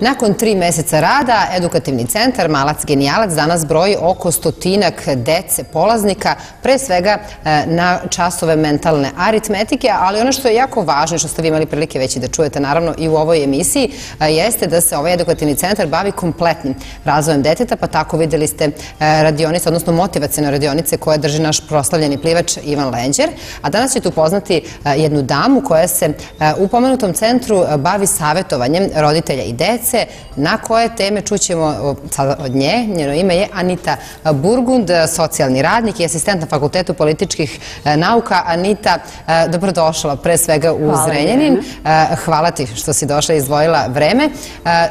Nakon tri meseca rada, edukativni centar Malac Genijalac danas broji oko stotinak dece polaznika, pre svega e, na časove mentalne aritmetike, ali ono što je jako važno, što ste vi imali prilike već i da čujete naravno i u ovoj emisiji, e, jeste da se ovaj edukativni centar bavi kompletnim razvojem deteta, pa tako videli ste e, radionice, odnosno motivacijne radionice koje drži naš proslavljeni plivač Ivan Lenđer, a danas ćete upoznati jednu damu koja se u pomenutom centru bavi savjetovanjem roditelja i dece, djece. Na koje teme čućemo sada od nje? Njeno ime je Anita Burgund, socijalni radnik i asistent na Fakultetu političkih e, nauka. Anita, e, dobrodošla pre svega u Zrenjanin. E, hvala ti što si došla i izdvojila vreme.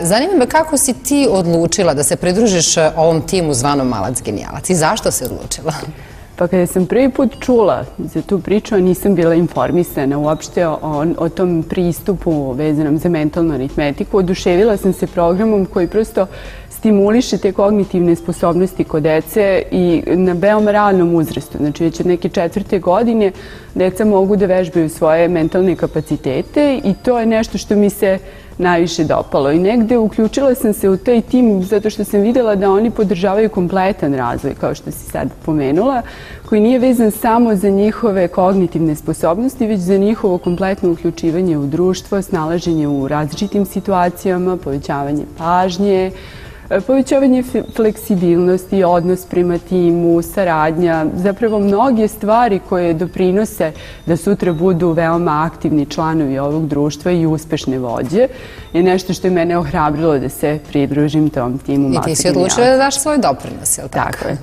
Zanima me kako si ti odlučila da se pridružiš ovom timu zvanom Malac Genijalac i zašto si odlučila? Pa kada sam prvi put čula za tu priču, nisam bila informisana uopšte o o tom pristupu vezanom za mentalnu aritmetiku. Oduševila sam se programom koji prosto stimuliše te kognitivne sposobnosti kod dece i na veoma ranom uzrastu. Znači, već od neke četvrte godine deca mogu da vežbaju svoje mentalne kapacitete i to je nešto što mi se najviše dopalo. I negde uključila sam se u taj tim zato što sam videla da oni podržavaju kompletan razvoj, kao što si sad pomenula, koji nije vezan samo za njihove kognitivne sposobnosti, već za njihovo kompletno uključivanje u društvo, snalaženje u različitim situacijama, povećavanje pažnje, povećavanje fleksibilnosti, odnos prema timu, saradnja, zapravo mnoge stvari koje doprinose da sutra budu veoma aktivni članovi ovog društva i uspešne vođe je nešto što je mene ohrabrilo da se pridružim tom timu I ti si odlučila da daš svoj doprinos, je li tako? Tako je.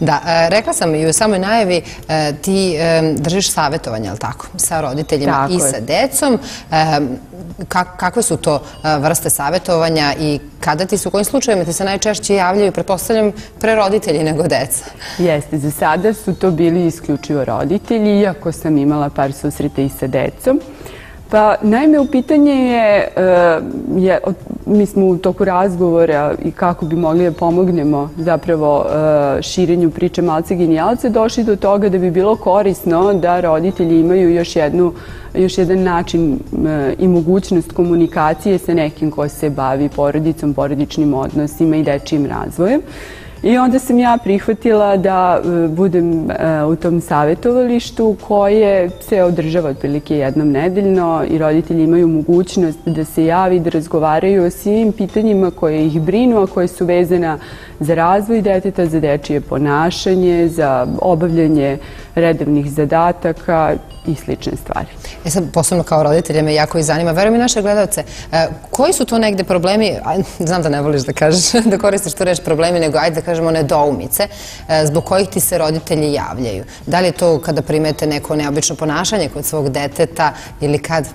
Da, e, rekla sam i u samoj najavi e, ti držiš savjetovanje, je li tako, sa roditeljima i sa decom. Kakve su to vrste savjetovanja i kada ti su, u kojim slučajima ti se najčešće javljaju, pretpostavljam, pre roditelji nego deca? Jeste, za sada su to bili isključivo roditelji, iako sam imala par susreta i sa decom. Pa, naime, u pitanje je, eh, je, mi smo u toku razgovora i kako bi mogli da pomognemo zapravo eh, širenju priče malce genijalce, došli do toga da bi bilo korisno da roditelji imaju još jednu još jedan način eh, i mogućnost komunikacije sa nekim ko se bavi porodicom, porodičnim odnosima i dečijim razvojem. I onda sam ja prihvatila da e, budem e, u tom savjetovalištu koje se održava otprilike jednom nedeljno i roditelji imaju mogućnost da se javi, da razgovaraju o svim pitanjima koje ih brinu, a koje su vezana za razvoj deteta, za dečije ponašanje, za obavljanje redovnih zadataka i slične stvari. E sad, posebno kao roditelje me jako i zanima. Verujem i naše gledalce, e, koji su to negde problemi, znam da ne voliš da kažeš, da koristiš tu reč problemi, nego ajde da kažemo nedoumice, e, zbog kojih ti se roditelji javljaju? Da li je to kada primete neko neobično ponašanje kod svog deteta ili kad?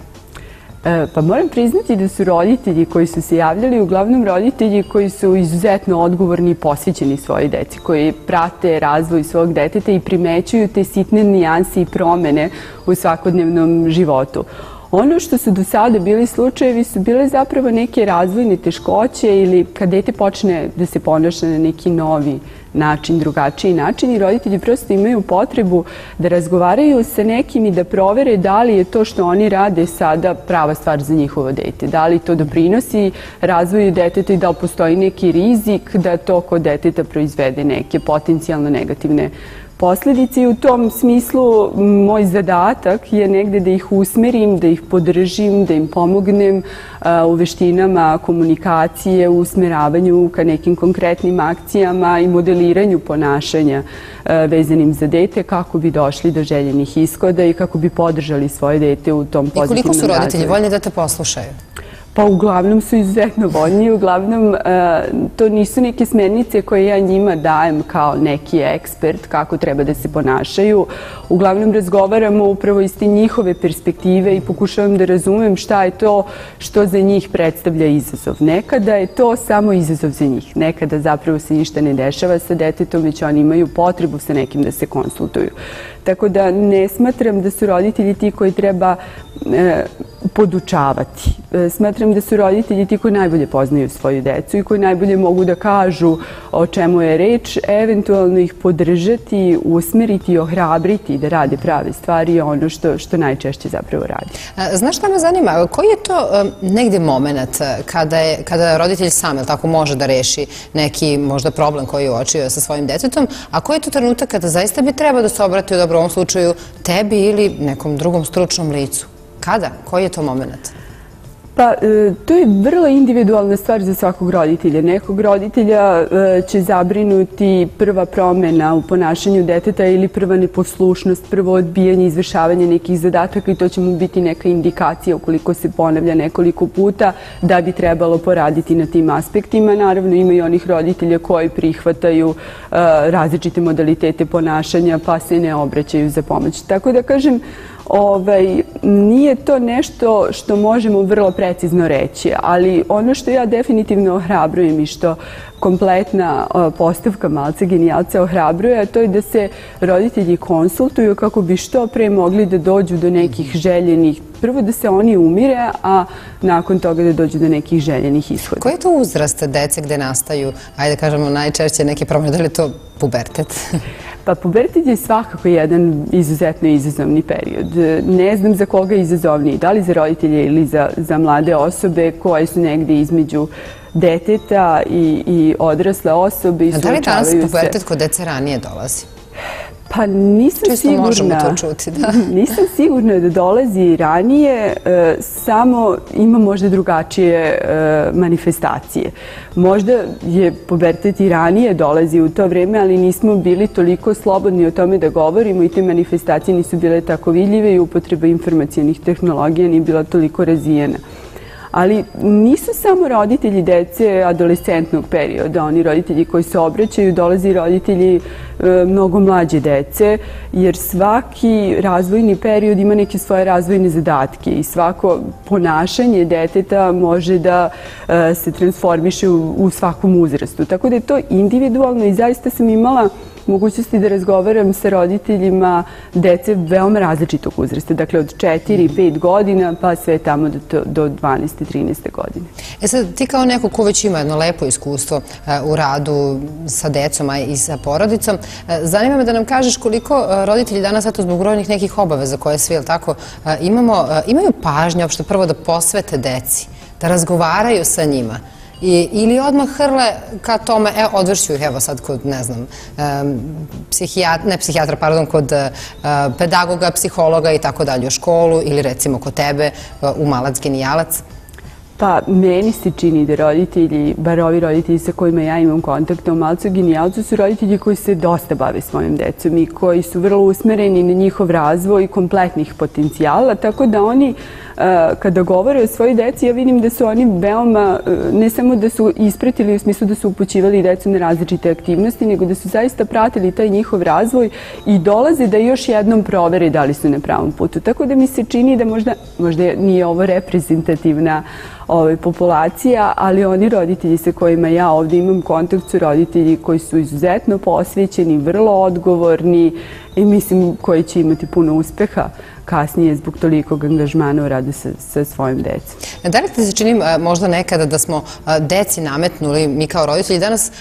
E, pa moram priznati da su roditelji koji su se javljali, uglavnom roditelji koji su izuzetno odgovorni i posvećeni svoje deci, koji prate razvoj svog deteta i primećuju te sitne nijanse i promene u svakodnevnom životu. Ono što su do sada bili slučajevi su bile zapravo neke razvojne teškoće ili kad dete počne da se ponaša na neki novi način, drugačiji način i roditelji prosto imaju potrebu da razgovaraju sa nekim i da provere da li je to što oni rade sada prava stvar za njihovo dete. Da li to doprinosi razvoju deteta i da li postoji neki rizik da to kod deteta proizvede neke potencijalno negativne posljedice i u tom smislu moj zadatak je negde da ih usmerim, da ih podržim, da im pomognem u veštinama komunikacije, u usmeravanju ka nekim konkretnim akcijama i modeliranju ponašanja vezanim za dete kako bi došli do željenih iskoda i kako bi podržali svoje dete u tom pozitivnom razvoju. I koliko su roditelji voljni da te poslušaju? Pa uglavnom su izuzetno voljni. Uglavnom, e, to nisu neke smernice koje ja njima dajem kao neki ekspert kako treba da se ponašaju. Uglavnom, razgovaramo upravo iz te njihove perspektive i pokušavam da razumem šta je to što za njih predstavlja izazov. Nekada je to samo izazov za njih. Nekada zapravo se ništa ne dešava sa detetom, već oni imaju potrebu sa nekim da se konsultuju. Tako da ne smatram da su roditelji ti koji treba e, podučavati. E, smatram da su roditelji ti koji najbolje poznaju svoju decu i koji najbolje mogu da kažu o čemu je reč, eventualno ih podržati, usmeriti i ohrabriti da rade prave stvari je ono što, što najčešće zapravo radi. Znaš šta me zanima? Koji je to negdje moment e, kada, je, kada roditelj sam tako može da reši neki možda problem koji je uočio sa svojim detetom, a koji je to trenutak kada zaista bi trebao da se obrati u dobrom slučaju tebi ili nekom drugom stručnom licu? Kada? Koji je to moment? Pa, e, to je vrlo individualna stvar za svakog roditelja. Nekog roditelja e, će zabrinuti prva promjena u ponašanju deteta ili prva neposlušnost, prvo odbijanje, izvršavanje nekih zadataka i to će mu biti neka indikacija ukoliko se ponavlja nekoliko puta da bi trebalo poraditi na tim aspektima. Naravno, ima i onih roditelja koji prihvataju e, različite modalitete ponašanja pa se ne obraćaju za pomoć. Tako da kažem, ovaj, nije to nešto što možemo vrlo precizno reći, ali ono što ja definitivno ohrabrujem i što kompletna postavka malce genijalca ohrabruje, a to je da se roditelji konsultuju kako bi što pre mogli da dođu do nekih željenih Prvo da se oni umire, a nakon toga da dođu do nekih željenih ishoda. Koji je to uzrast dece gde nastaju, ajde kažemo, najčešće neke promjene, da li je to pubertet? Pa pubertet je svakako jedan izuzetno izazovni period. Ne znam za koga je izazovniji, da li za roditelje ili za, za mlade osobe koje su negdje između deteta i, i odrasle osobe. I da li danas pubertet kod dece ranije dolazi? Pa nisam Čisto sigurna. možemo to čuti, da. nisam sigurna da dolazi ranije, e, samo ima možda drugačije e, manifestacije. Možda je pubertet i ranije dolazi u to vreme, ali nismo bili toliko slobodni o tome da govorimo i te manifestacije nisu bile tako vidljive i upotreba informacijenih tehnologija nije bila toliko razijena ali nisu samo roditelji dece adolescentnog perioda, oni roditelji koji se obraćaju, dolazi roditelji e, mnogo mlađe dece, jer svaki razvojni period ima neke svoje razvojne zadatke i svako ponašanje deteta može da e, se transformiše u svakom uzrastu. Tako da je to individualno i zaista sam imala mogućnosti da razgovaram sa roditeljima dece veoma različitog uzrasta, dakle od 4-5 godina pa sve tamo do 12-13 godine. E sad, ti kao neko ko već ima jedno lepo iskustvo e, u radu sa decom i sa porodicom, e, zanima me da nam kažeš koliko e, roditelji danas, eto zbog brojnih nekih obaveza koje svi, ili tako, imaju pažnje, opšte prvo da posvete deci, da razgovaraju sa njima, ili odmah hrle ka tome, e, odvršću ih, evo sad kod, ne znam, ne psihijatra, pardon, kod e, pedagoga, psihologa i tako dalje u školu ili recimo kod tebe e, u Malac genijalac. Pa, meni se čini da roditelji, bar ovi roditelji sa kojima ja imam kontakta u Malcu genijalcu, su roditelji koji se dosta bave svojim decom i koji su vrlo usmereni na njihov razvoj kompletnih potencijala, tako da oni e, kada govore o svojoj deci, ja vidim da su oni veoma, e, ne samo da su ispratili u smislu da su upućivali decu na različite aktivnosti, nego da su zaista pratili taj njihov razvoj i dolaze da još jednom provere da li su na pravom putu. Tako da mi se čini da možda, možda nije ovo reprezentativna ovaj, populacija, ali oni roditelji sa kojima ja ovdje imam kontakt su roditelji koji su izuzetno posvećeni, vrlo odgovorni i mislim koji će imati puno uspeha kasnije zbog tolikog angažmana u radu sa, sa svojim decom. Da li ti se čini možda nekada da smo deci nametnuli, mi kao roditelji, danas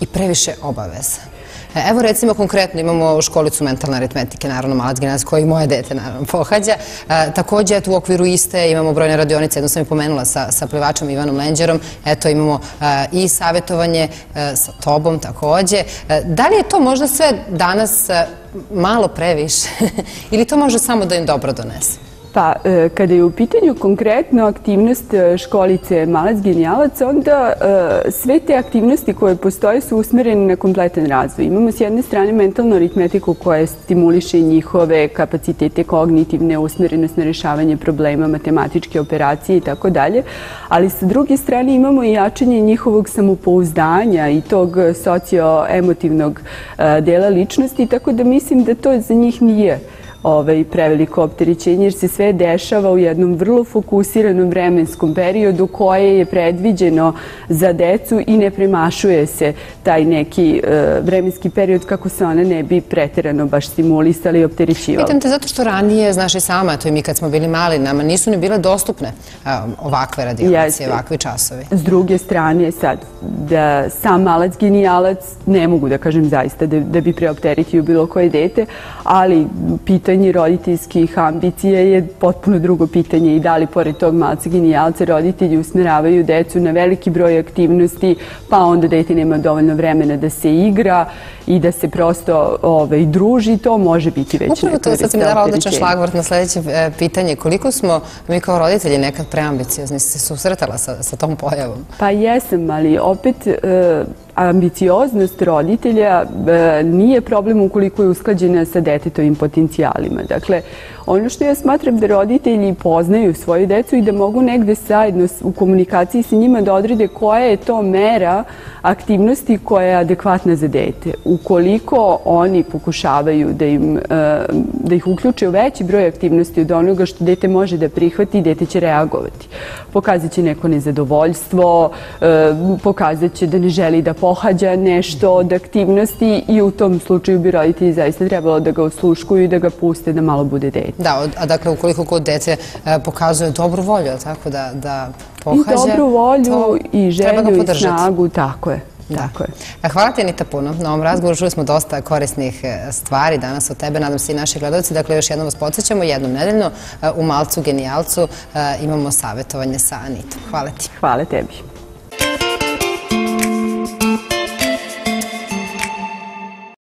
i previše obaveza? E, evo recimo konkretno imamo školicu mentalne aritmetike, naravno Malac gimnaz, koji moje dete naravno pohađa. E, također u okviru iste imamo brojne radionice, jedno sam i pomenula sa plivačom Ivanom Lenđerom, eto imamo e, i savjetovanje e, sa tobom također. E, da li je to možda sve danas malo previše ili to može samo da im dobro donese? Pa, e, kada je u pitanju konkretno aktivnost e, školice Malac genijalac, onda e, sve te aktivnosti koje postoje su usmerene na kompletan razvoj. Imamo s jedne strane mentalnu aritmetiku koja stimuliše njihove kapacitete kognitivne, usmerenost na rešavanje problema, matematičke operacije i tako dalje, ali sa druge strane imamo i jačanje njihovog samopouzdanja i tog socioemotivnog dela ličnosti, tako da mislim da to za njih nije ovaj, preveliko opterećenje jer se sve dešava u jednom vrlo fokusiranom vremenskom periodu koje je predviđeno za decu i ne premašuje se taj neki e, vremenski period kako se one ne bi preterano baš stimulisali i opterećivali. Pitam te zato što ranije, znaš i sama, to i mi kad smo bili mali, nama nisu ne bile dostupne ovakve radionice, ovakvi časovi. S druge strane, sad, da sam malac genijalac, ne mogu da kažem zaista da bi preopteritio bilo koje dete, ali pitanje roditeljskih ambicija je potpuno drugo pitanje i da li pored tog malca genijalca roditelji usmeravaju decu na veliki broj aktivnosti, pa onda dete nema dovoljno vremena da se igra i da se prosto ovaj, druži, to može biti već Upravo to, sad sam mi dala odličan šlagvort na sljedeće e, pitanje. Koliko smo mi kao roditelji nekad preambiciozni se susretala sa, sa tom pojavom? Pa jesam, ali opet e, ambicioznost roditelja e, nije problem ukoliko je usklađena sa detetovim potencijalima. Dakle, ono što ja smatram da roditelji poznaju svoju decu i da mogu negde sajedno u komunikaciji sa njima da odrede koja je to mera aktivnosti koja je adekvatna za dete. Ukoliko oni pokušavaju da, im, e, da ih uključe u veći broj aktivnosti od onoga što dete može da prihvati, dete će reagovati. Pokazat će neko nezadovoljstvo, e, pokazat će da ne želi da pohađa nešto od aktivnosti i u tom slučaju bi roditelji zaista trebalo da ga osluškuju i da ga puste da malo bude dete. Da, a dakle, ukoliko kod dece e, pokazuje dobru volju, tako da, da pohađa... I dobru volju, i želju, i snagu, tako je. Tako je. E, hvala ti, Anita, puno. Na ovom razgovoru čuli smo dosta korisnih e, stvari danas od tebe. Nadam se i naši gledalci. Dakle, još jednom vas podsjećamo, jednom nedeljno u Malcu Genijalcu imamo savjetovanje sa Anitom. Hvala ti. Hvala tebi.